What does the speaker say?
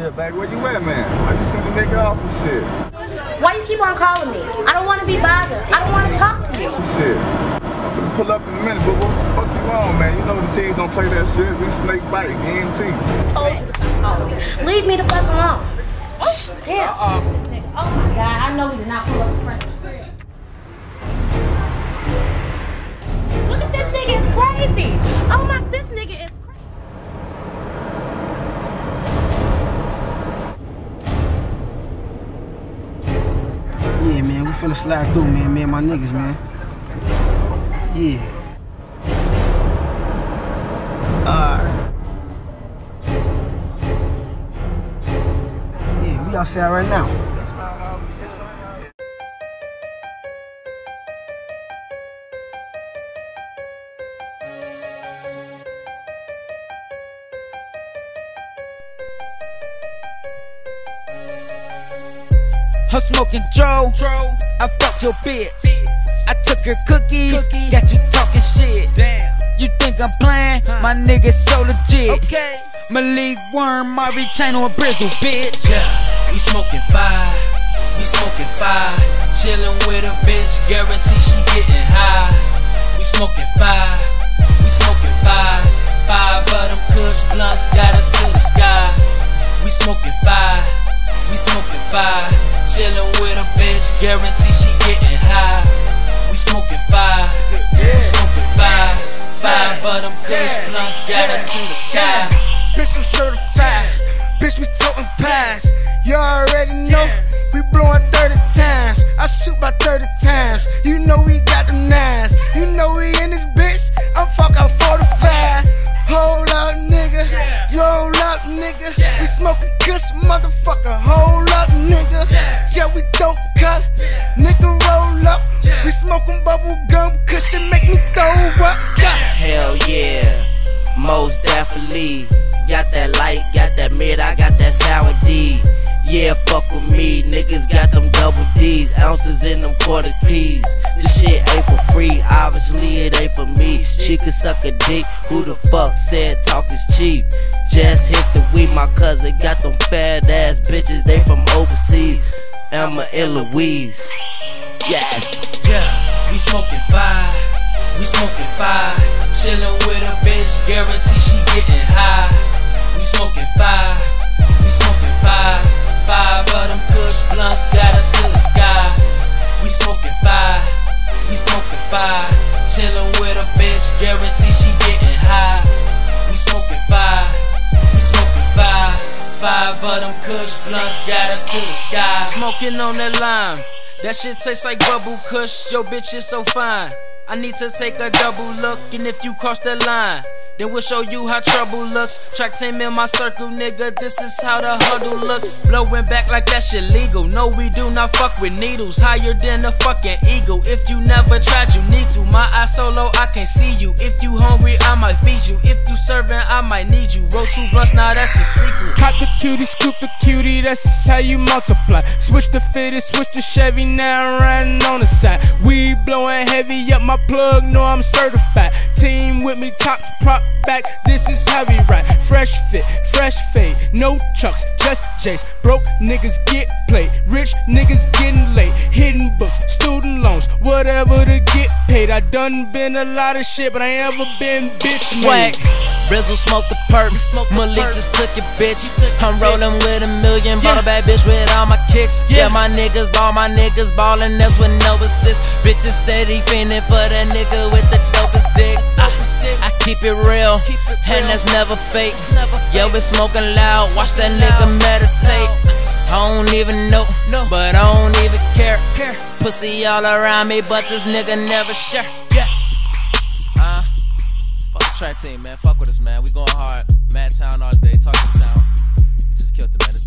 Yeah, baby, where you at, man? I just sent the nigga off and shit. Why you keep on calling me? I don't want to be bothered. I don't want to talk to you. Shit. I'm gonna pull up in a minute, but what the fuck you on, man? You know the teams don't play that shit. We snake bite, EMT. Told you to stop calling me. Leave me the fuck alone. Damn. Uh-uh. Oh my god, I know he did not pull up in front of the crib. Look at this nigga, it's crazy. Oh my, this nigga is finna slide through, man. Me and my niggas, man. Yeah. Alright. Yeah, we outside right now. I'm smoking Dro. I fucked your bitch. I took her cookies. Got you talking shit. Damn. You think I'm playing? My nigga so legit. Okay. Malik Worm, Mari Chain on Brizzle, bitch. Yeah, we smoking fire. We smoking fire. Chillin' with a bitch, guarantee she getting high. We smoking fire. We smoking fire. Five of them kush blunts got us to the sky. We smoking fire. We smoking fire. Chillin' with a bitch, guarantee she getting high. We smoking fire. We smoking fire. Five of them kush blunts got us to the sky. Bitch, I'm certified. Bitch, we toting pies. You already know. We blowing 30 times. I shoot by 30 times. You know we got them nines. You nigga. We smoking kush, motherfucker. Hold up, nigga. Yeah, we don't cut. Nigga, roll up. We smoking bubble gum. Kush and make me throw up. Yeah. Hell yeah, most definitely. Got that light, got that mid, I got that sour D. Yeah, fuck with me, niggas got them double D's, ounces in them quarter keys. This shit ain't for free, obviously it ain't for me. She could suck a dick, who the fuck said talk is cheap? Just hit the weed, my cousin got them fat ass bitches, they from overseas. Emma and Louise. Yes. Yeah, we smoking fire. We smoking fire. Chillin' with a bitch, guarantee she getting high. We smoking fire. We smoking fire. Five of them kush blunts got us to the sky. We smoking fire. We smoking fire. Chillin' with a bitch, guarantee she getting high. We smoking fire. We smoking fire. Five of them kush blunts got us to the sky. Smoking on that lime. That shit tastes like bubble kush. Yo, bitch is so fine. I need to take a double look, and if you cross the line, then we'll show you how trouble looks. Track team in my circle, nigga. This is how the huddle looks. Blowing back like that shit legal. No, we do not fuck with needles. Higher than a fucking eagle. If you never tried, you need to. My eye so low, I can't see you. If you hungry, I might feed you. If you serving, I might need you. Roll two blunts, now that's a sequel. Cop the cutie, scoop the cutie, that's how you multiply. Switch the fitted, switch the Chevy, now I'm riding on the side. We blowing heavy up my plug, No, I'm certified. Team with me, top prop back, this is how we ride. Fresh fit, fresh fade, no chucks, just J's. Broke niggas get played, rich niggas getting late. Hidden books, student loans, whatever get paid. I done been a lot of shit, but I ain't ever been bitch Swag. made. Rizzle smoke the perk. Malik just took it, bitch. I'm rolling with a million. Bought a bad bitch with all my kicks. Yeah, my niggas ball, my niggas ballin'. That's with no assist. Bitches steady fiending for that nigga with the dopest dick. Ah. I, I keep it real, and that's never fake. Yo, it's smoking loud. Watch that nigga meditate. I don't even know, but I don't even care. Pussy all around me, but this nigga never share. Yeah. Uh, fuck the track team, man. Fuck with us, man. We going hard. Mad town all day. Talk to town. Just killed it, man.